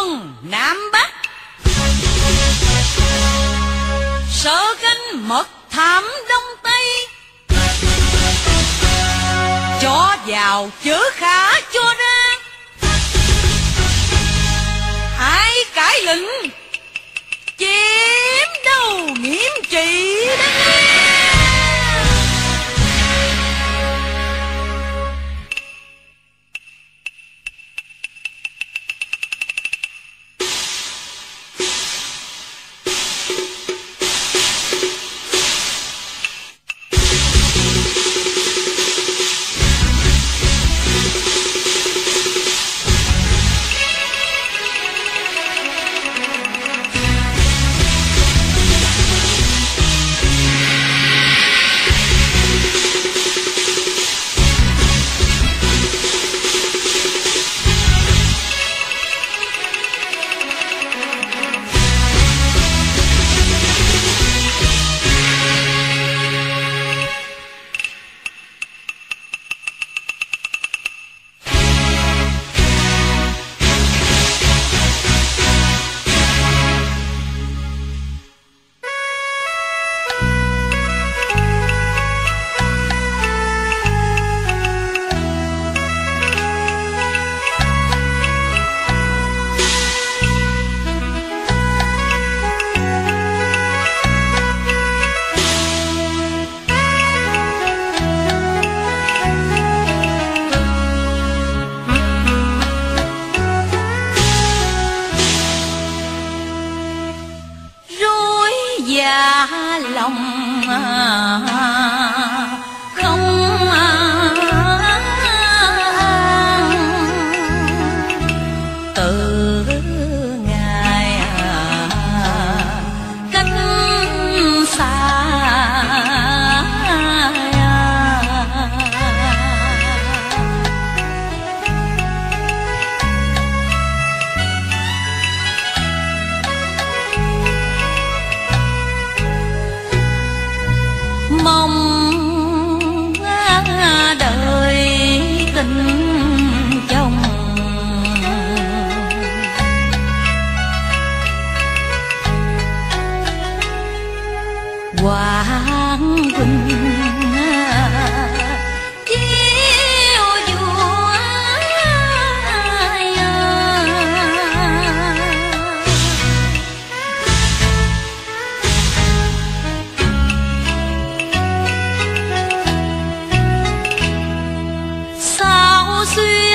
phương Nam Bắc. Sở kinh mật thảm Đông Tây. Cho vào chớ khá cho ra. Ai cãi lệnh Chém đầu nghiêm trị đó. Sao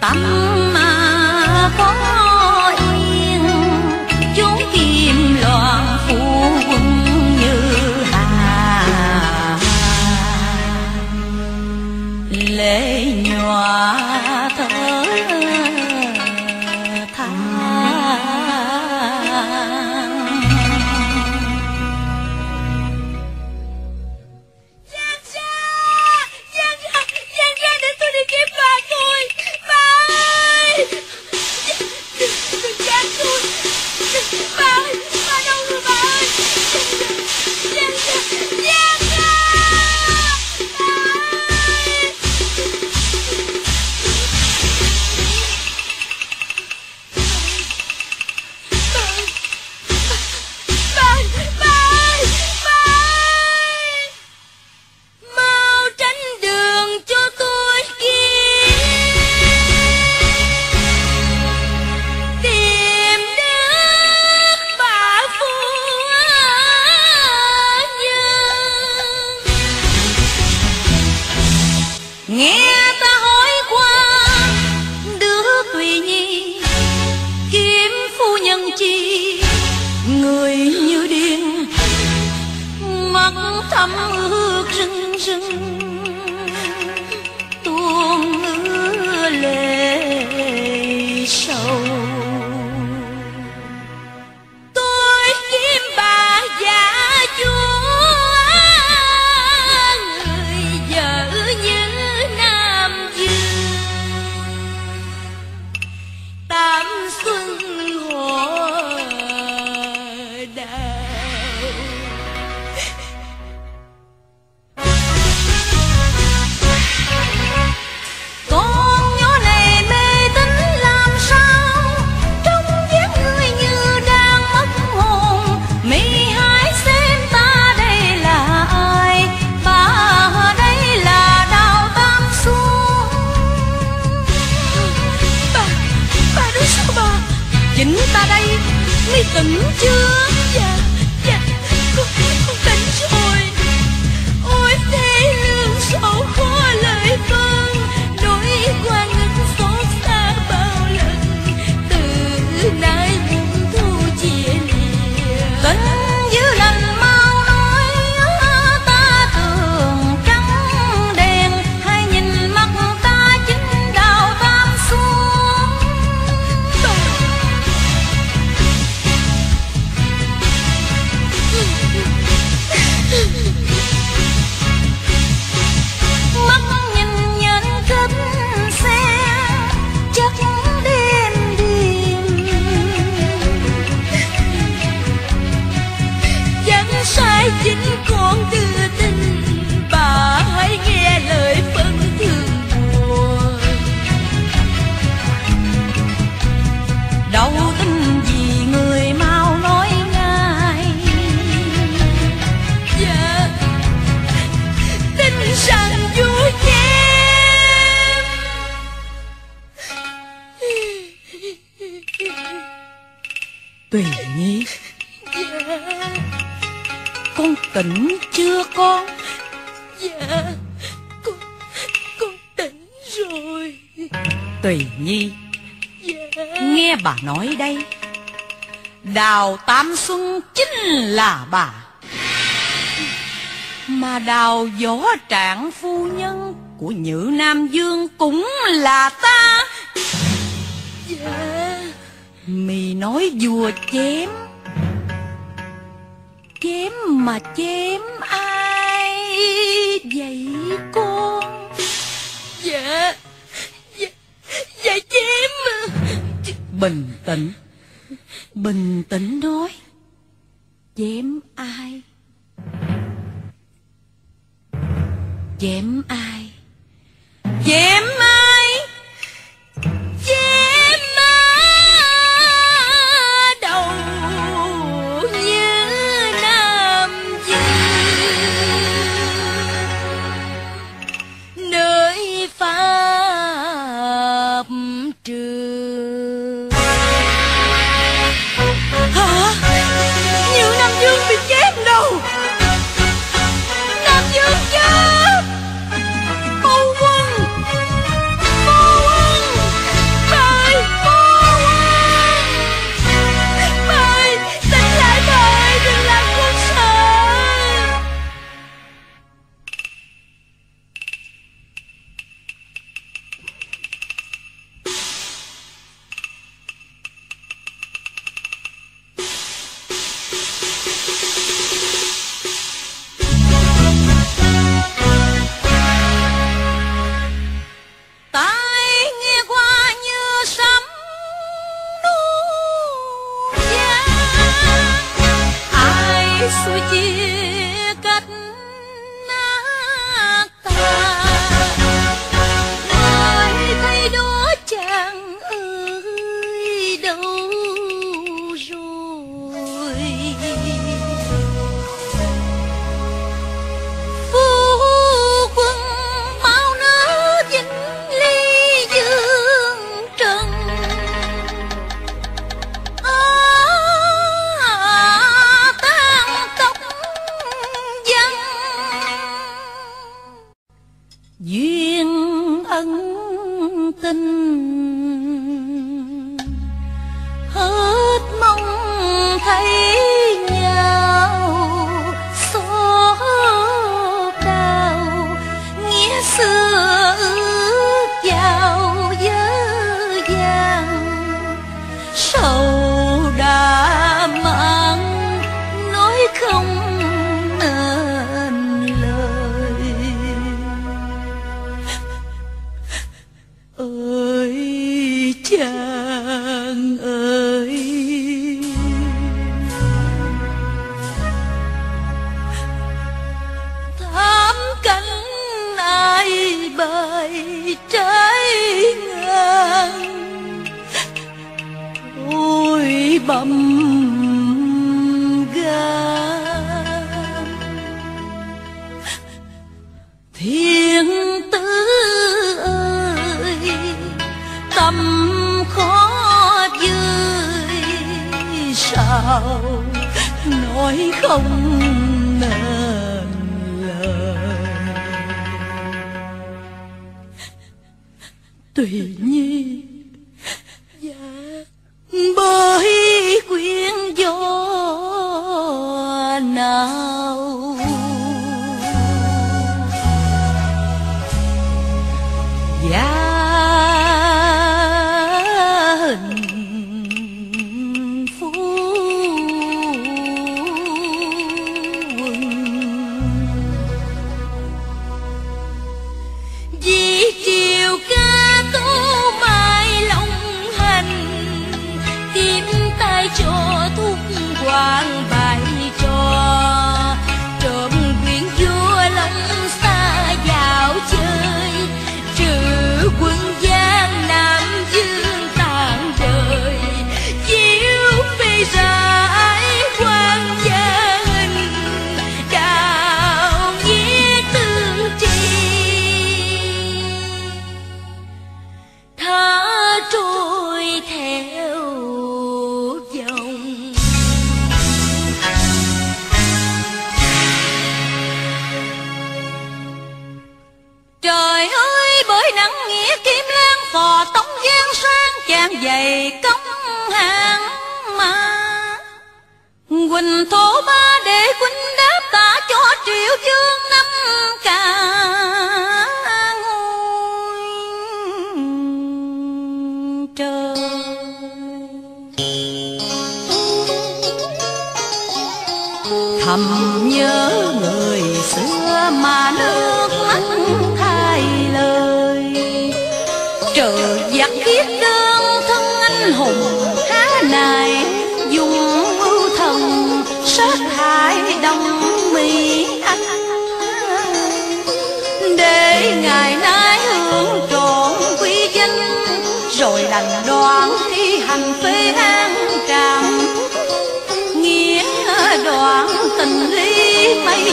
打吗 thắm ước rưng rưng. tươi chưa? Dạ Con Con tỉnh rồi. Tùy Nhi. Dạ. Nghe bà nói đây Đào Tam Xuân chính là bà. Mà đào võ trạng phu nhân Của Nhữ Nam Dương cũng là ta. Dạ. Mì nói vừa chém. Chém mà chém ai? vậy con Dạ Dạ, dạ chém à. Bình tĩnh Bình tĩnh nói. Chém ai? Chém ai? 树荫 duyên ân tình 对你。Huỳnh thổ ba để quân đáp tả cho triệu dương năm cả ngôi trời. Thầm nhớ người xưa mà nơi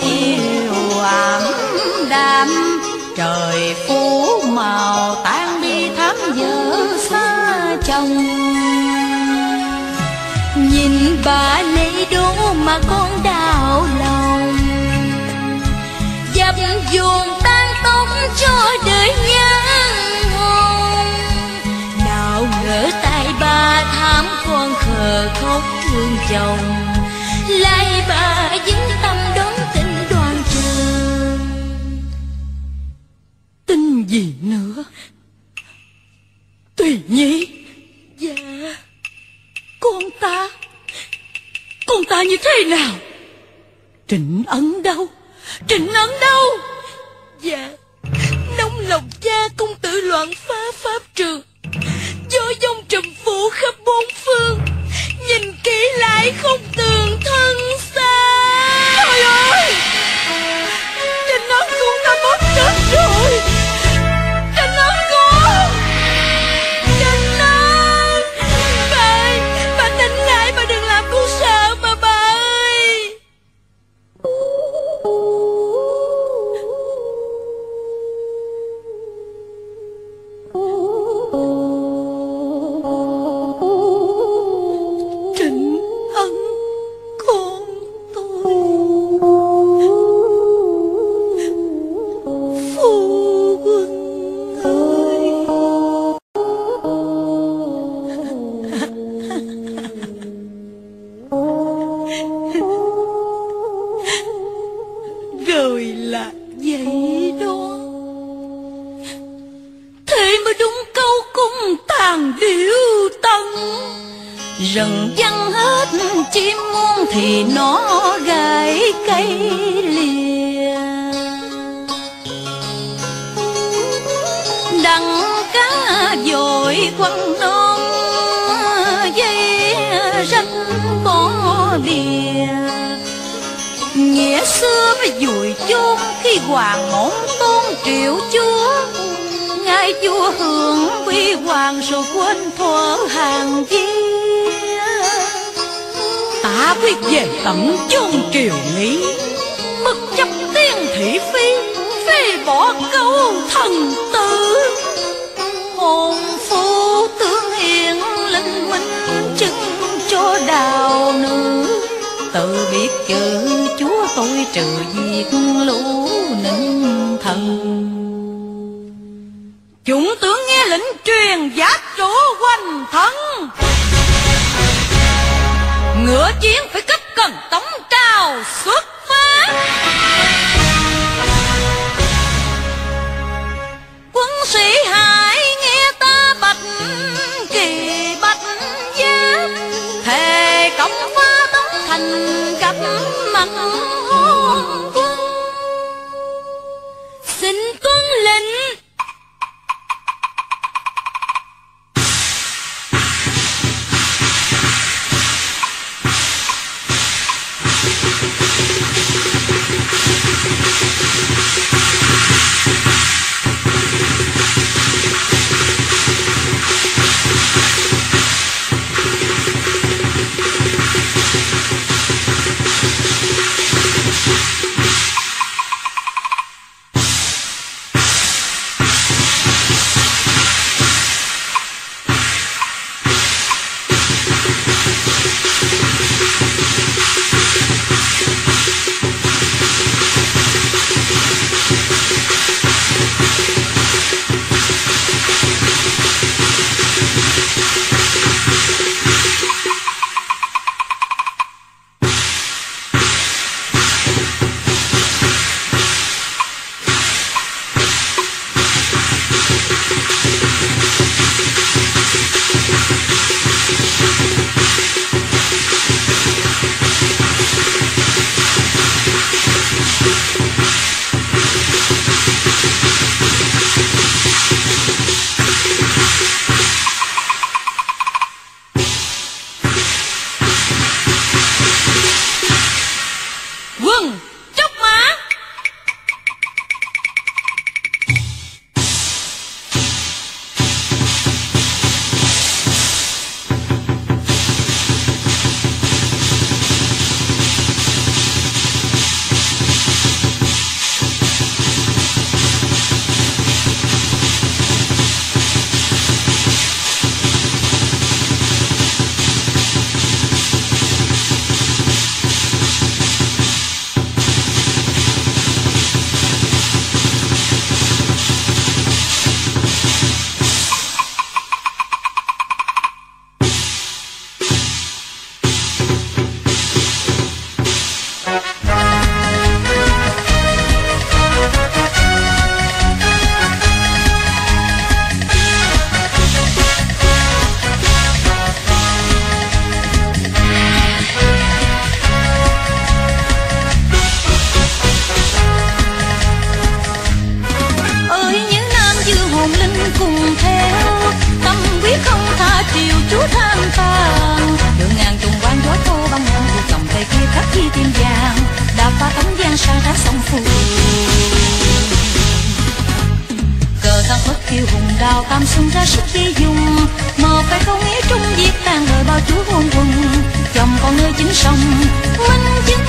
yêu ảm đạm trời phú màu tan bi thắm dở xa chồng. Nhìn bà lấy đố mà con đau lòng. Dập dồn tan tống cho đời nhau nơi nào? Trịnh Ấn đâu? Trịnh Ấn đâu? Dạ Nóng lòng cha công tử loạn phá pháp trường. Gió dông trầm phủ khắp bốn phương, Nhìn kỹ lại không tường thôi kẻ xưa mới vùi chôn khi hoàng ngỗng tôn triệu chúa. Ngài chúa hưởng vi hoàng rồi quên thuở hàng kia ta viết về tận chôn triều lý bất chấp tiên thị phi phê bỏ câu thần tử. Hồn phu tướng hiền linh minh chứng cho đào nữ. Tự biết chữ tôi trừ diệt lũ ninh thần. Chúng tướng nghe lệnh truyền giáp chủ quanh thân ngựa chiến phải cấp cần tống cao xuất phát. Thank you. Quân qua tấm sa sông phù cờ ta phất kiêu hùng đào tam xuân ra sức đi dùng mờ phải không nghĩa trung diệt tan đời bao chúa hôn quân chồng con nơi chính sông minh chứng